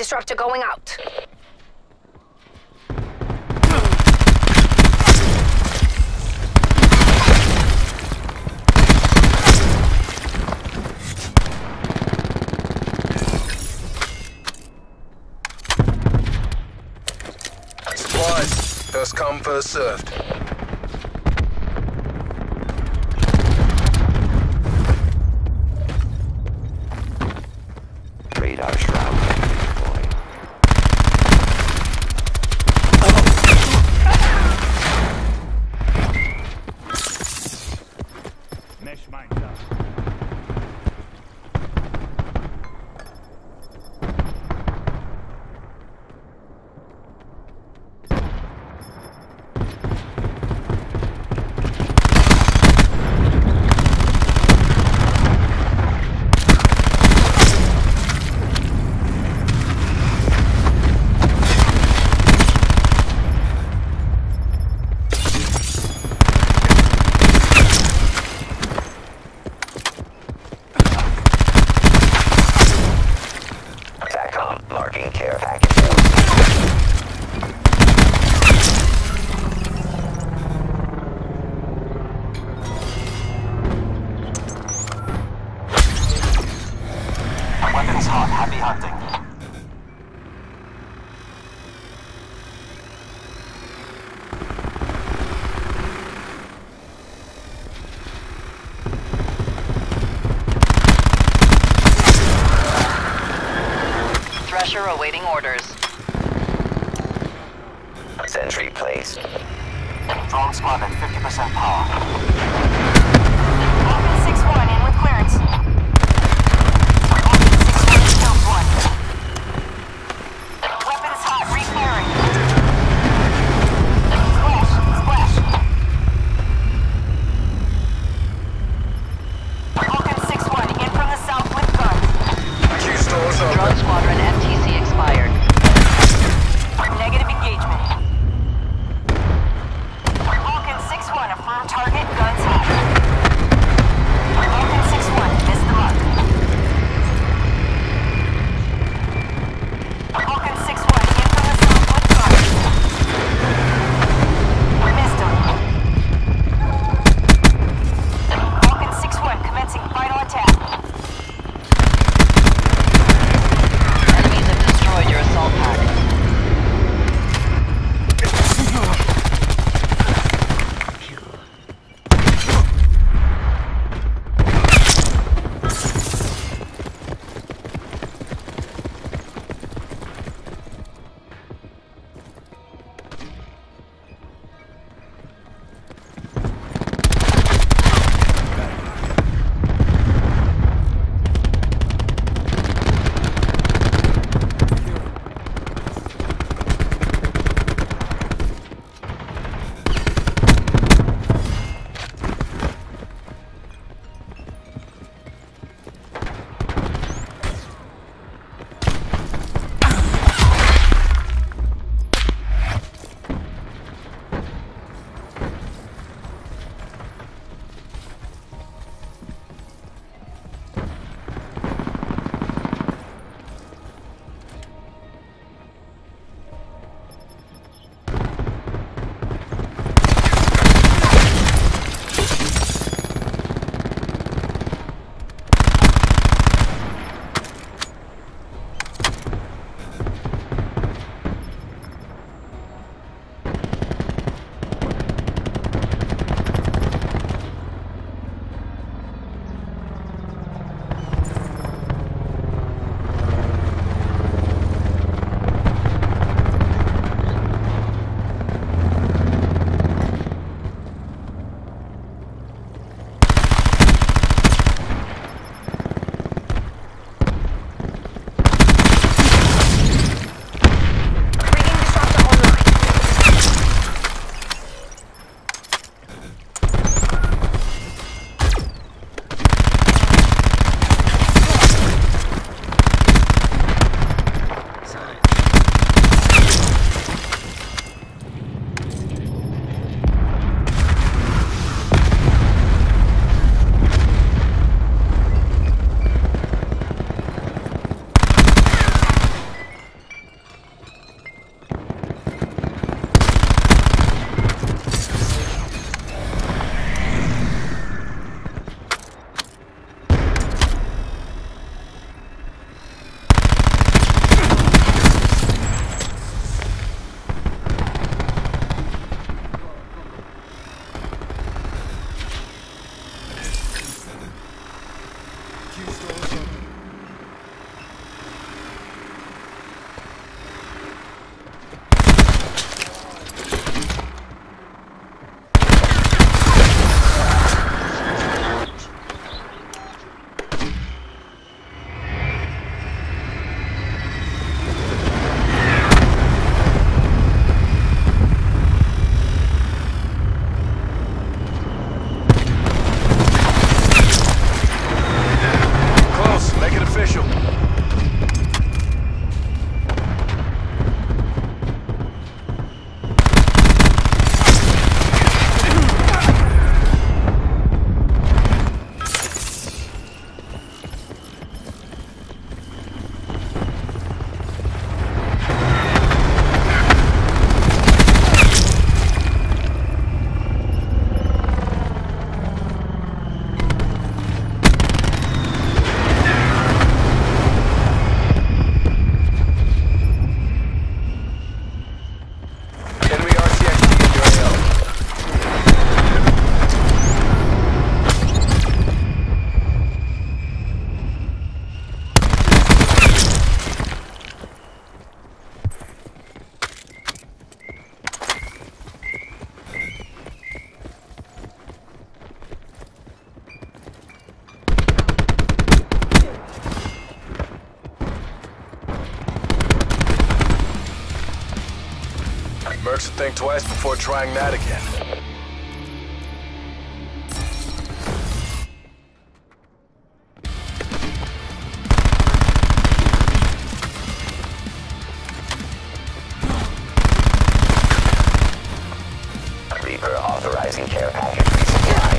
disruptor going out. Supplies. First come, first served. Radar shroud. Marking care package. Weapons hot. Happy hunting. Pressure awaiting orders. Sentry placed. Drone spotted, 50% power. Open 6-1, in with clearance. jerks to think twice before trying that again. Reaper authorizing care package.